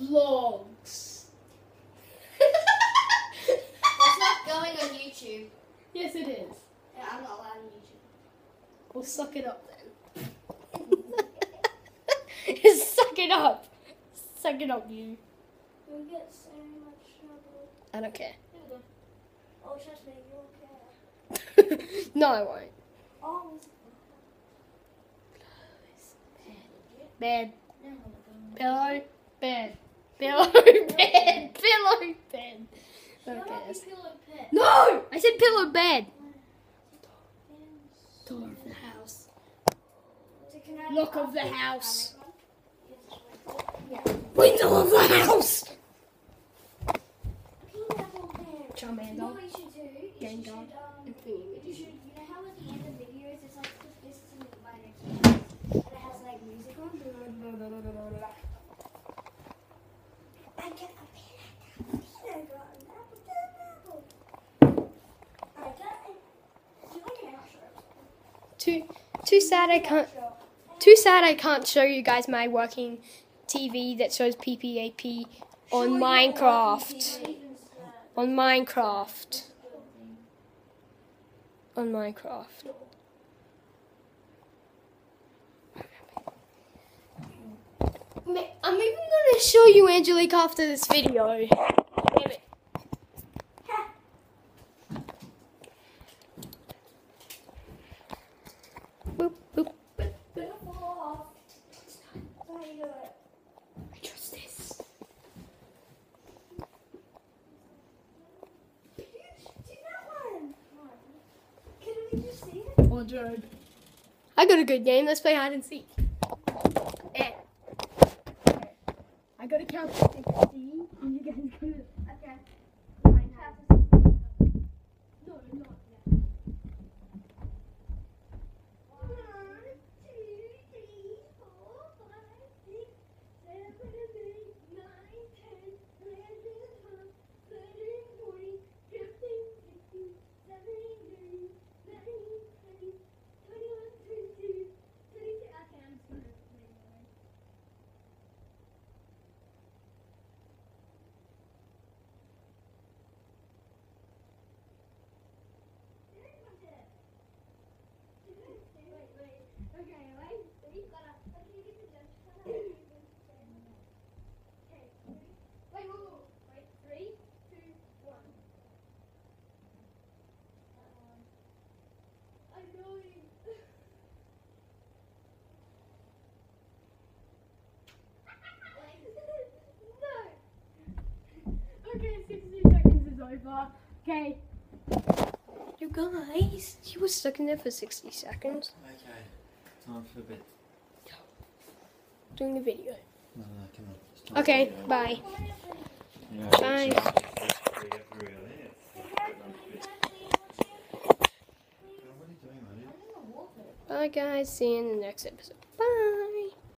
vlogs. That's not going on YouTube. Yes, it is. Yeah, I'm not allowed on YouTube. Well, suck it up then. suck it up. Suck it up, you. You'll get so much trouble. I don't care. Here we go. Oh, trust me, you'll care. no, I won't. Oh, Bed. Pillow. Bed. Pillow. Bed. Pillow. Bed. Okay. pillow pet. No! I said pillow bed. Door of the house. So can I- Lock of the I'll- I'll house. make one? Yes, Window of the house! right. Pineapple pear. You know Charmander. what you should do? Is you Gengar. um, And thingy. You should, you know how at the end of videos it's like put this to my next one, and it has like music on. I get a peanut, peanut on apple, apple. I got a. Do you like an outro? Too, too sad I can't. Too sad I can't show you guys my working TV that shows PPAP on Minecraft. On Minecraft. On Minecraft. I'm even gonna show you Angelique after this video. I this. I got a good game. Let's play hide and seek. Eh. I gotta count to 60, and you guys gotta. No, not yet. Okay, 60 seconds is over. Okay. You guys, you were stuck in there for 60 seconds Okay, time for a bit. doing the video. No, no, come on. It's time for Okay, the bye. Yeah, Bye. it's, it's pretty really. What are you doing, mate? Bye, guys. See you in the next episode. Bye.